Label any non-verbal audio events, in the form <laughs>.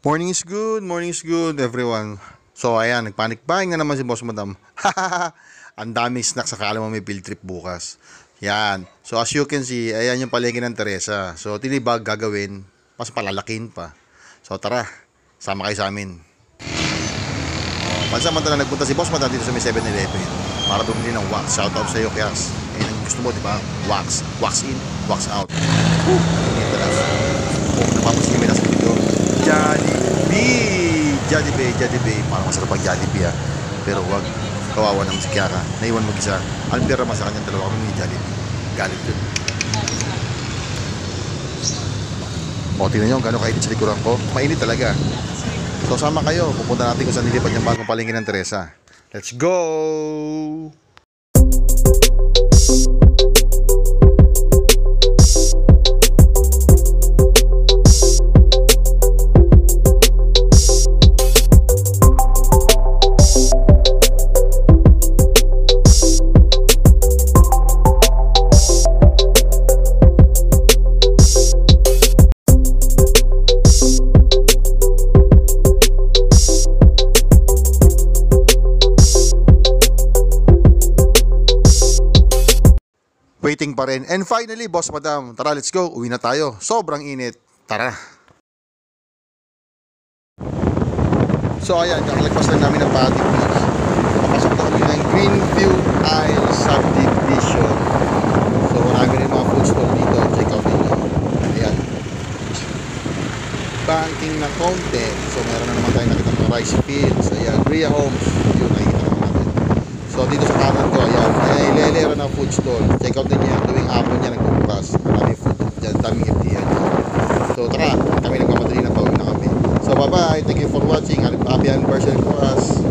Morning is good, morning is good everyone. So ayan, nagpanic buying na naman si Boss Madam. <laughs> Ang daming snacks sa mo may field trip bukas. Yan. So as you can see, ayan yung palengke ng Teresa. So tinibag gagawin, mas palalakin pa. So tara, sama kayo sa amin. Oh, pansamantala nagpunta si Boss Madam dito sa may 7-Eleven para bumili ng wax. Shout out sa iyo, Kias. Ayun ang gusto mo, di ba? Wax. Wax in, wax out. Woo! Ayun talaga. Oh, napapansin niyo may nasa dito. Jollibee! Jollibee. Parang masarap ang Jollibee ah. Pero wag kawawa naman si Kiara. Naiwan mag-isa. Ang pera mas sa kanyang dalawa kami ni Jollibee. Galit yun. O, tingnan nyo gano'ng kainit sa likuran ko. Mainit talaga. So, sama kayo. Pupunta natin kung saan nilipat yung bagong palengke ng Teresa. Let's go! Waiting pa rin. And finally, boss madam, tara let's go. Uwi na tayo. Sobrang init. Tara. So ayan, kakalagpas lang namin ng Patty Beach. Papasok na kami ng Greenview Isle Subdivision. So marami rin mga food store dito. Check out ninyo. Ayan. Banking na konti. So meron na naman tayo nakita mga rice fields. Ayan, Bria Homes. Yun, nakikita naman natin. So dito sa kanan ko, ayan, ay ilelera ng food stall. Check out din yan, tuwing hapon niya nagbubukas. Maraming food dyan, daming FTN. So tara, kami nagmamadali na pauwi na kami. So bye bye, thank you for watching. Happy anniversary for us.